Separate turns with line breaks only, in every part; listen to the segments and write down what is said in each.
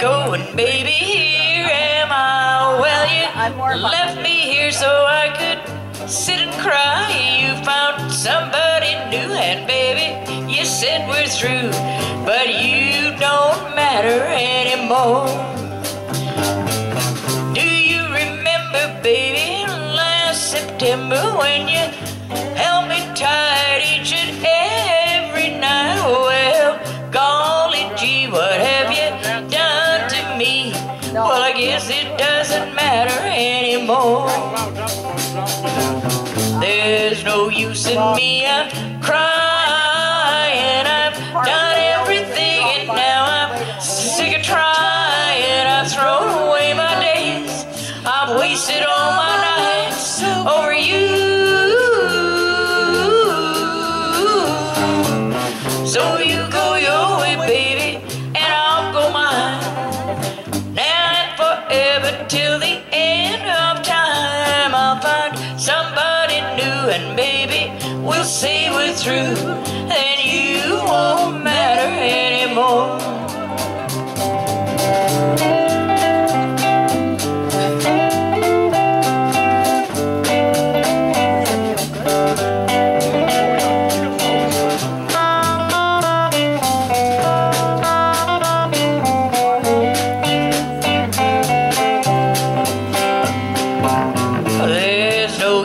going, baby. Here am I. Well, you left me here so I could sit and cry. You found somebody new, and baby, you said we're through. But you don't matter anymore. Do you remember, baby, last September when you it doesn't matter anymore. There's no use in me, I'm crying. I've done everything and now I'm sick of trying. I've thrown away my days, I've wasted all my and baby, we'll say we're through. Then you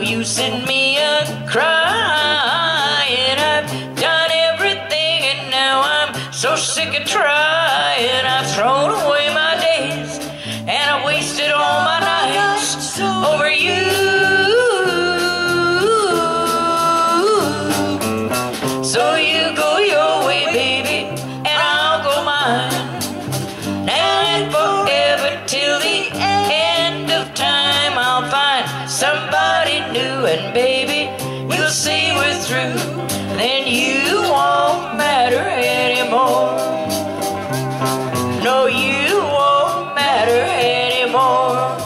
use in me a crying. I've done everything and now I'm so sick of trying. I've thrown away my days and I've wasted all my nights over you. So you go your way, baby, and I'll go mine. Now and forever till the end of time, I'll find somebody and baby, you'll see we're through. Then you won't matter anymore. No, you won't matter anymore.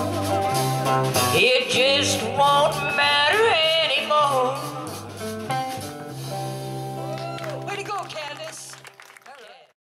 It just won't matter.